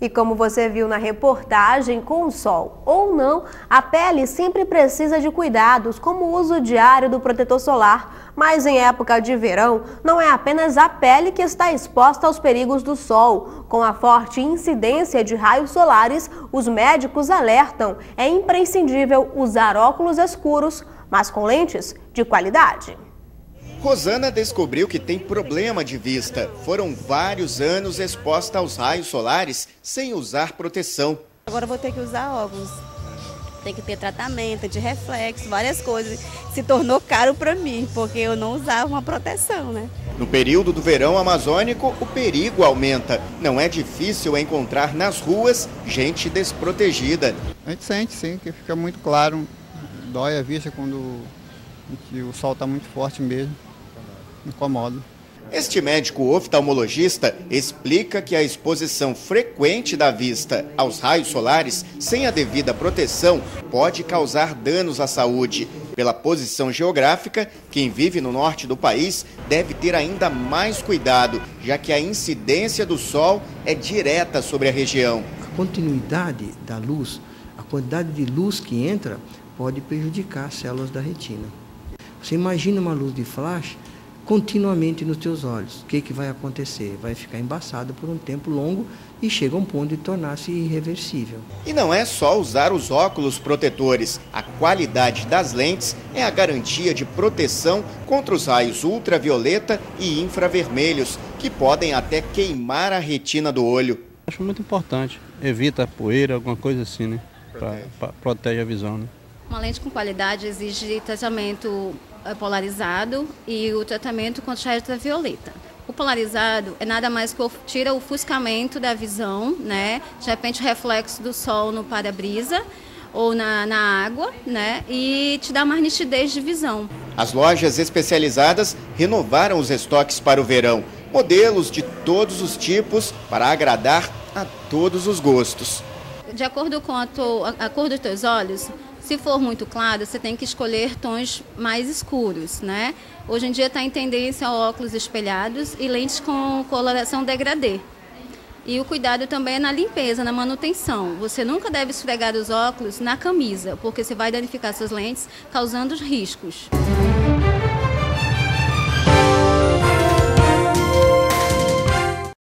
E como você viu na reportagem, com o sol ou não, a pele sempre precisa de cuidados, como o uso diário do protetor solar. Mas em época de verão, não é apenas a pele que está exposta aos perigos do sol. Com a forte incidência de raios solares, os médicos alertam: é imprescindível usar óculos escuros, mas com lentes de qualidade. Rosana descobriu que tem problema de vista. Foram vários anos exposta aos raios solares sem usar proteção. Agora vou ter que usar óculos. Tem que ter tratamento de reflexo, várias coisas. Se tornou caro para mim, porque eu não usava uma proteção, né? No período do verão amazônico, o perigo aumenta. Não é difícil encontrar nas ruas gente desprotegida. A gente sente sim, que fica muito claro. Dói a vista quando o sol está muito forte mesmo incomoda. Este médico oftalmologista explica que a exposição frequente da vista aos raios solares sem a devida proteção pode causar danos à saúde. Pela posição geográfica, quem vive no norte do país deve ter ainda mais cuidado, já que a incidência do sol é direta sobre a região. A continuidade da luz, a quantidade de luz que entra, pode prejudicar as células da retina. Você imagina uma luz de flash continuamente nos teus olhos. O que, que vai acontecer? Vai ficar embaçado por um tempo longo e chega a um ponto de tornar-se irreversível. E não é só usar os óculos protetores. A qualidade das lentes é a garantia de proteção contra os raios ultravioleta e infravermelhos, que podem até queimar a retina do olho. Acho muito importante. Evita poeira, alguma coisa assim, né? Pra, pra, protege a visão, né? Uma lente com qualidade exige tratamento polarizado e o tratamento contra a ultravioleta. O polarizado é nada mais que tira o ofuscamento da visão, né? De repente, o reflexo do sol no para-brisa ou na, na água, né? E te dá mais nitidez de visão. As lojas especializadas renovaram os estoques para o verão. Modelos de todos os tipos para agradar a todos os gostos. De acordo com a, to, a cor dos teus olhos, se for muito claro, você tem que escolher tons mais escuros, né? Hoje em dia está em tendência óculos espelhados e lentes com coloração degradê. E o cuidado também é na limpeza, na manutenção. Você nunca deve esfregar os óculos na camisa, porque você vai danificar suas lentes, causando riscos.